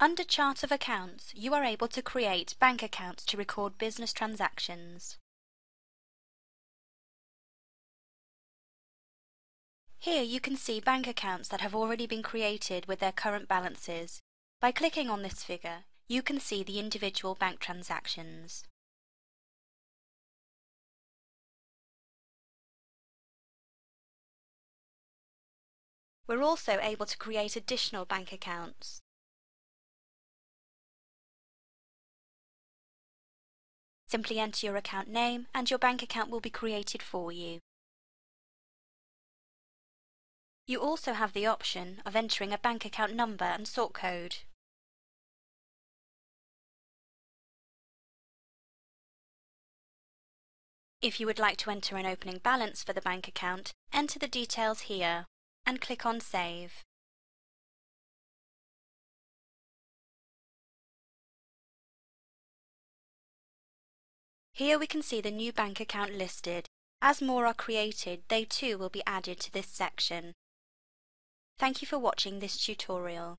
Under Chart of Accounts, you are able to create bank accounts to record business transactions. Here you can see bank accounts that have already been created with their current balances. By clicking on this figure, you can see the individual bank transactions. We're also able to create additional bank accounts. Simply enter your account name and your bank account will be created for you. You also have the option of entering a bank account number and sort code. If you would like to enter an opening balance for the bank account, enter the details here and click on Save. Here we can see the new bank account listed. As more are created, they too will be added to this section. Thank you for watching this tutorial.